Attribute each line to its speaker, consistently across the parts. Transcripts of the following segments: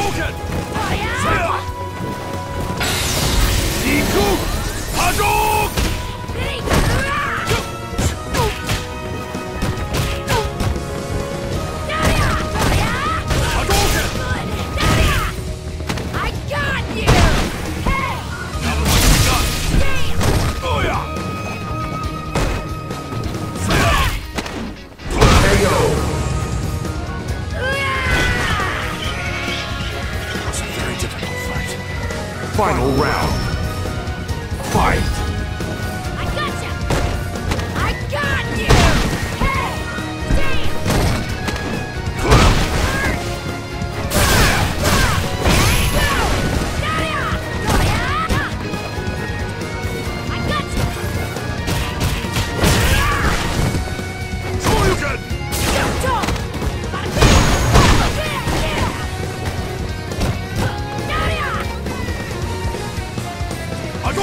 Speaker 1: broken!
Speaker 2: Final round. Fight!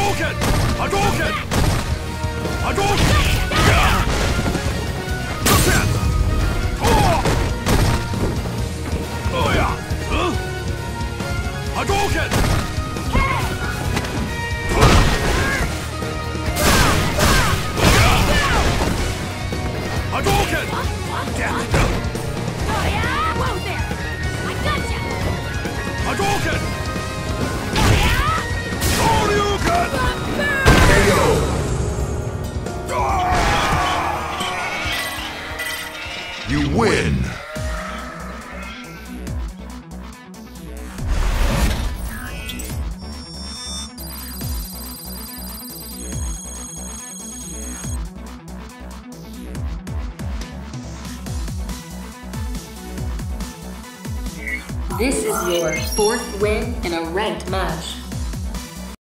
Speaker 1: Hadouken! Hadouken! Hadouken! Hadouken! Oh! Oh yeah! Huh? Hadouken! Hadouken! Damn it! Hadouken!
Speaker 2: You win!
Speaker 3: This is your fourth win in a ranked match.